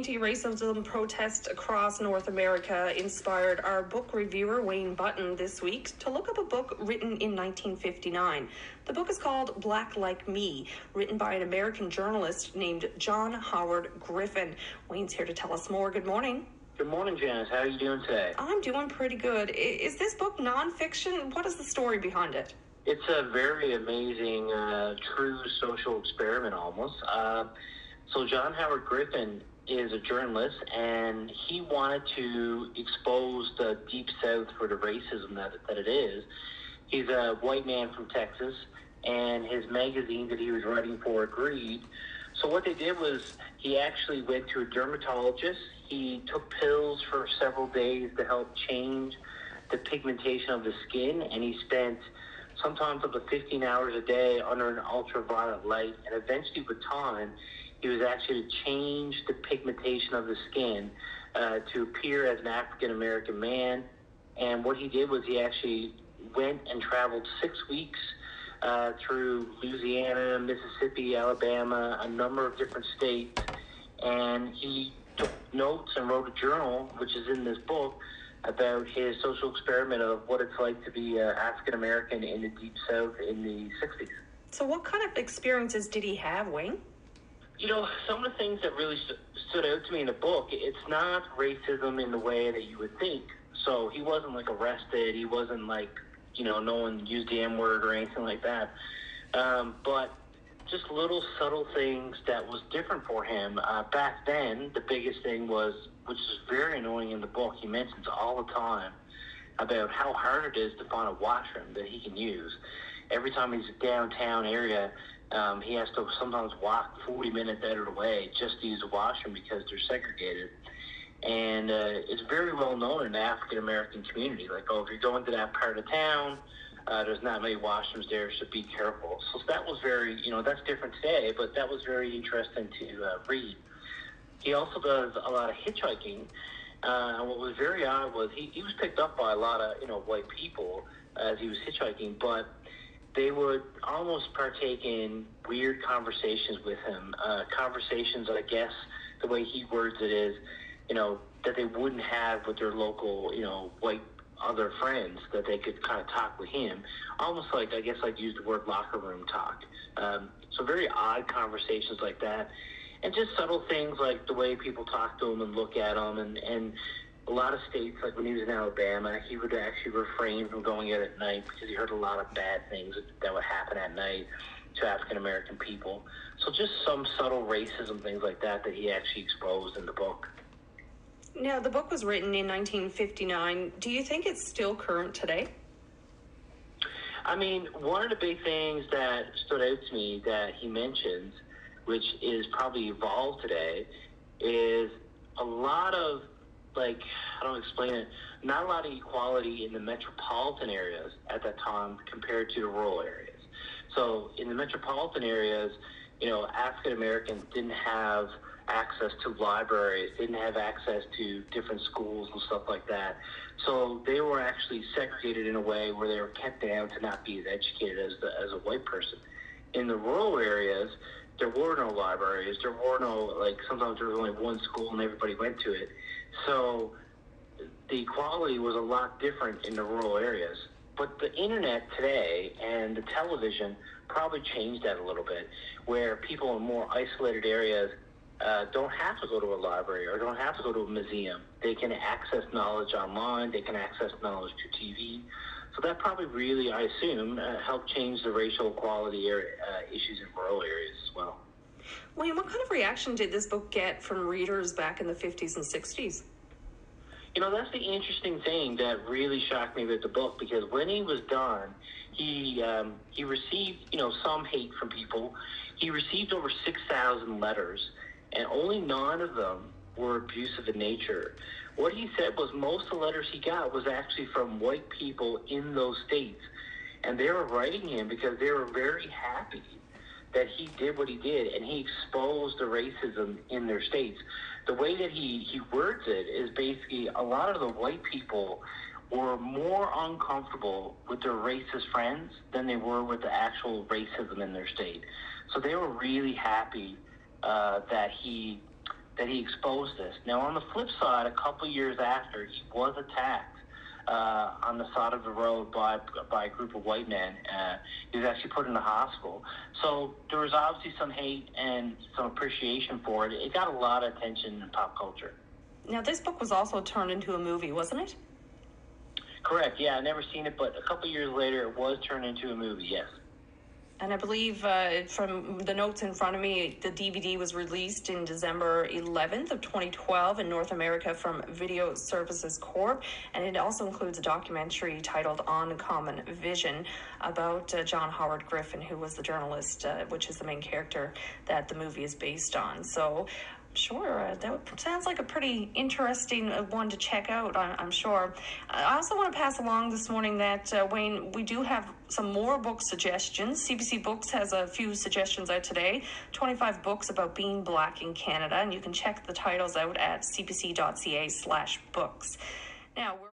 anti racism protest across North America inspired our book reviewer, Wayne Button, this week to look up a book written in 1959. The book is called Black Like Me, written by an American journalist named John Howard Griffin. Wayne's here to tell us more. Good morning. Good morning, Janice. How are you doing today? I'm doing pretty good. Is this book nonfiction? What is the story behind it? It's a very amazing, uh, true social experiment almost. Uh, so, John Howard Griffin is a journalist, and he wanted to expose the Deep South for the racism that, that it is. He's a white man from Texas, and his magazine that he was writing for agreed. So, what they did was he actually went to a dermatologist. He took pills for several days to help change the pigmentation of the skin, and he spent sometimes up to 15 hours a day under an ultraviolet light. And eventually, with time, he was actually to change the pigmentation of the skin uh, to appear as an African American man. And what he did was he actually went and traveled six weeks uh, through Louisiana, Mississippi, Alabama, a number of different states. And he took notes and wrote a journal, which is in this book, about his social experiment of what it's like to be uh, African American in the Deep South in the 60s. So, what kind of experiences did he have, Wayne? You know, some of the things that really st- stood out to me in the book, it's not racism in the way that you would think. So, he wasn't like arrested, he wasn't like, you know, no one used the N word or anything like that. Um, but just little subtle things that was different for him. Uh, back then, the biggest thing was, which is very annoying in the book, he mentions all the time about how hard it is to find a washroom that he can use. Every time he's downtown area, um, he has to sometimes walk 40 minutes out of the way just to use the washroom because they're segregated. And uh, it's very well known in the African American community. Like, oh, if you're going to that part of town, uh, there's not many washrooms there, so be careful. So that was very, you know, that's different today, but that was very interesting to uh, read. He also does a lot of hitchhiking. Uh, and what was very odd was he, he was picked up by a lot of, you know, white people as he was hitchhiking, but they would almost partake in weird conversations with him. Uh, conversations, I guess, the way he words it is, you know, that they wouldn't have with their local, you know, white other friends that they could kind of talk with him, almost like I guess I'd use the word locker room talk. Um, so very odd conversations like that, and just subtle things like the way people talk to him and look at him, and and a lot of states like when he was in Alabama, he would actually refrain from going out at night because he heard a lot of bad things that would happen at night to African American people. So just some subtle racism things like that that he actually exposed in the book. Now, the book was written in 1959. Do you think it's still current today? I mean, one of the big things that stood out to me that he mentions, which is probably evolved today, is a lot of, like, how do I explain it? Not a lot of equality in the metropolitan areas at that time compared to the rural areas. So, in the metropolitan areas, you know, African Americans didn't have access to libraries, didn't have access to different schools and stuff like that. So they were actually segregated in a way where they were kept down to not be as educated as the, as a white person. In the rural areas, there were no libraries. There were no like sometimes there was only one school and everybody went to it. So the quality was a lot different in the rural areas. But the internet today and the television probably changed that a little bit, where people in more isolated areas uh, don't have to go to a library or don't have to go to a museum. They can access knowledge online. They can access knowledge through TV. So that probably really, I assume, uh, helped change the racial equality area, uh, issues in rural areas as well. William, what kind of reaction did this book get from readers back in the 50s and 60s? You know, that's the interesting thing that really shocked me with the book because when he was done, he um, he received you know some hate from people. He received over six thousand letters, and only nine of them were abusive in nature. What he said was most of the letters he got was actually from white people in those states, and they were writing him because they were very happy that he did what he did and he exposed the racism in their states. The way that he, he words it is basically a lot of the white people were more uncomfortable with their racist friends than they were with the actual racism in their state. So they were really happy uh, that he that he exposed this. Now, on the flip side, a couple years after, he was attacked uh, on the side of the road by by a group of white men. Uh, he was actually put in the hospital. So there was obviously some hate and some appreciation for it. It got a lot of attention in pop culture. Now, this book was also turned into a movie, wasn't it? Correct. Yeah, I never seen it, but a couple years later, it was turned into a movie. Yes. And I believe uh, from the notes in front of me, the DVD was released in December 11th of 2012 in North America from Video Services Corp. And it also includes a documentary titled Uncommon Vision about uh, John Howard Griffin, who was the journalist, uh, which is the main character that the movie is based on. So Sure, uh, that sounds like a pretty interesting uh, one to check out, I, am sure. I also want to pass along this morning that, uh, Wayne, we do have some more book suggestions. CBC Books has a few suggestions out today 25 books about being black in Canada, and you can check the titles out at cbc.ca slash books. Now, we're